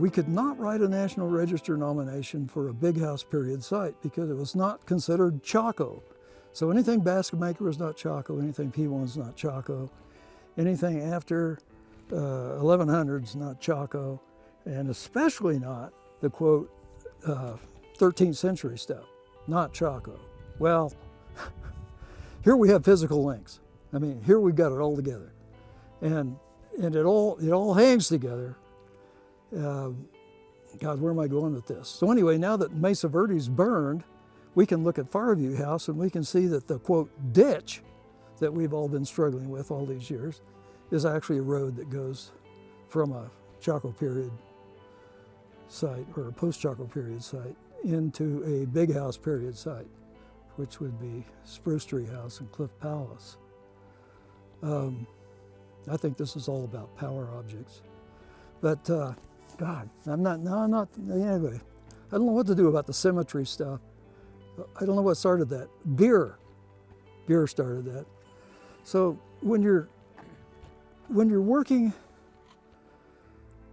We could not write a National Register nomination for a big house period site because it was not considered Chaco. So anything Basket Maker is not Chaco, anything P1 is not Chaco, anything after uh, 1100 is not Chaco, and especially not the quote uh, 13th century stuff, not Chaco. Well, here we have physical links. I mean, here we've got it all together, and and it all it all hangs together. Uh, God, where am I going with this? So anyway, now that Mesa Verde's burned, we can look at Farview House and we can see that the quote ditch that we've all been struggling with all these years is actually a road that goes from a Chaco period site or a post-Chaco period site into a big house period site, which would be Spruce Tree House and Cliff Palace. Um, I think this is all about power objects. But uh, God, I'm not, no, I'm not, anyway, I don't know what to do about the symmetry stuff. I don't know what started that. Beer, beer started that. So when you're, when you're working,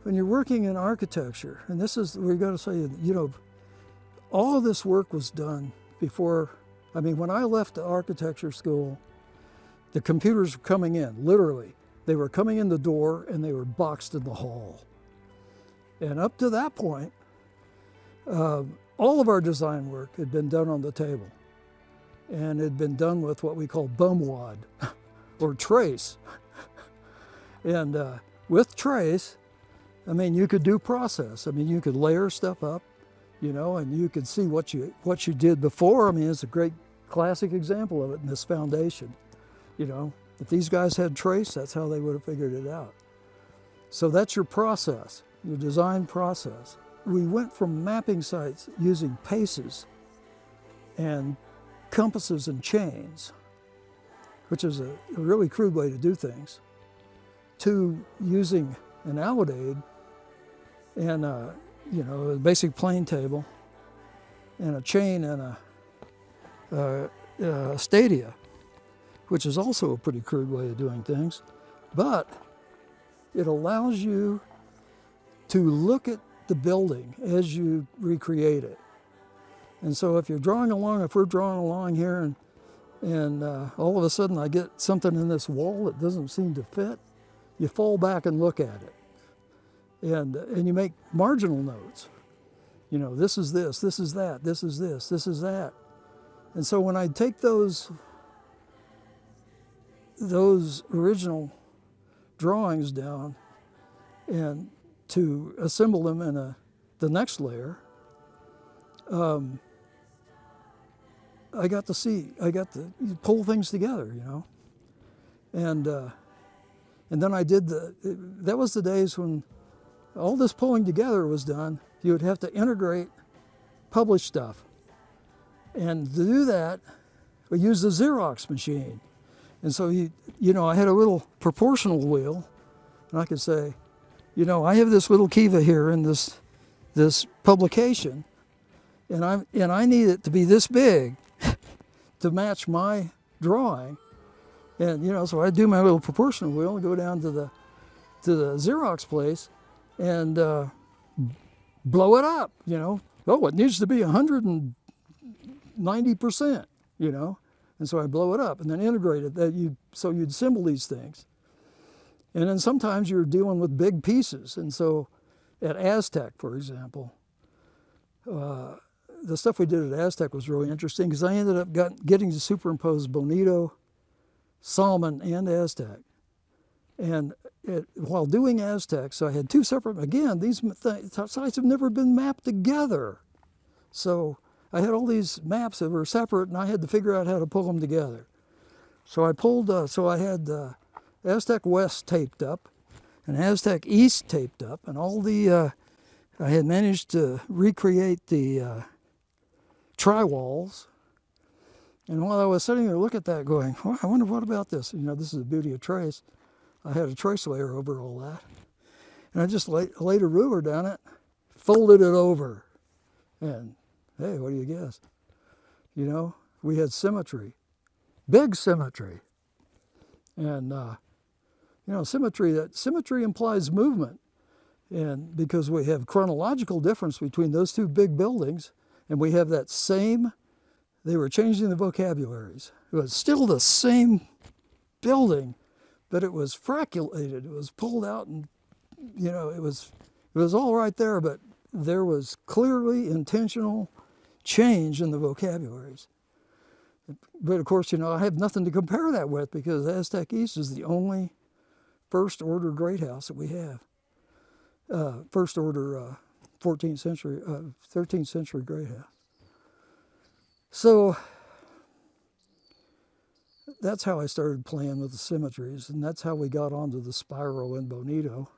when you're working in architecture, and this is, we got to say, you know, all this work was done before, I mean, when I left the architecture school, the computers were coming in, literally. They were coming in the door and they were boxed in the hall. And up to that point, uh, all of our design work had been done on the table and had been done with what we call bumwad or trace. and uh, with trace, I mean, you could do process. I mean, you could layer stuff up, you know, and you could see what you what you did before. I mean, it's a great classic example of it in this foundation. You know, if these guys had trace, that's how they would have figured it out. So that's your process, your design process. We went from mapping sites using paces and compasses and chains, which is a, really crude way to do things, to using an alidade and a, you know, a basic plane table and a chain and a, a, a stadia which is also a pretty crude way of doing things, but it allows you to look at the building as you recreate it. And so if you're drawing along, if we're drawing along here and, and uh, all of a sudden I get something in this wall that doesn't seem to fit, you fall back and look at it. And, and you make marginal notes. You know, this is this, this is that, this is this, this is that. And so when I take those those original drawings down and to assemble them in a, the next layer, um, I got to see, I got to pull things together, you know. And, uh, and then I did the, that was the days when all this pulling together was done. You would have to integrate published stuff. And to do that, we used the Xerox machine. And so, you, you know, I had a little proportional wheel, and I could say, you know, I have this little kiva here in this, this publication, and, I'm, and I need it to be this big to match my drawing. And, you know, so I do my little proportional wheel and go down to the, to the Xerox place and uh, blow it up, you know. Oh, it needs to be 190%, you know. And so I blow it up and then integrate it that you so you'd assemble these things. And then sometimes you're dealing with big pieces. And so at Aztec, for example, uh, the stuff we did at Aztec was really interesting because I ended up got, getting to superimpose Bonito, Salmon, and Aztec. And it, while doing Aztec, so I had two separate, again, these sites have never been mapped together. So I had all these maps that were separate and I had to figure out how to pull them together. So I pulled, uh, so I had uh, Aztec West taped up and Aztec East taped up and all the, uh, I had managed to recreate the uh, tri-walls. And while I was sitting there looking at that going, I wonder what about this? You know, this is the beauty of trace. I had a trace layer over all that. And I just laid, laid a ruler down it, folded it over, and Hey, what do you guess? You know, we had symmetry, big symmetry. And, uh, you know, symmetry, that symmetry implies movement. And because we have chronological difference between those two big buildings, and we have that same, they were changing the vocabularies. It was still the same building, but it was fracculated. It was pulled out and, you know, it was, it was all right there, but there was clearly intentional change in the vocabularies. But of course, you know, I have nothing to compare that with because Aztec East is the only first order great house that we have. Uh, first order uh, 14th century, uh, 13th century great house. So that's how I started playing with the symmetries, and that's how we got onto the spiral in Bonito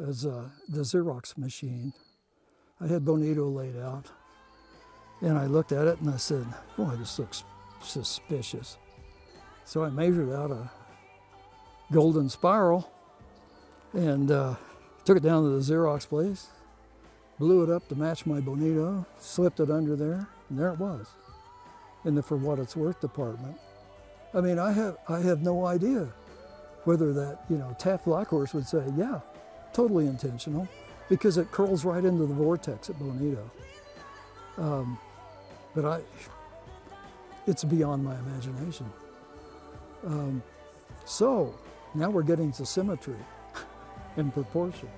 as uh, the Xerox machine. I had Bonito laid out, and I looked at it and I said, boy, this looks suspicious. So I measured out a golden spiral and uh, took it down to the Xerox place, blew it up to match my Bonito, slipped it under there, and there it was in the for what it's worth department. I mean, I have, I have no idea whether that, you know, Taft Blackhorse would say, yeah, totally intentional, because it curls right into the vortex at Bonito. Um, but I, it's beyond my imagination. Um, so now we're getting to symmetry and proportion.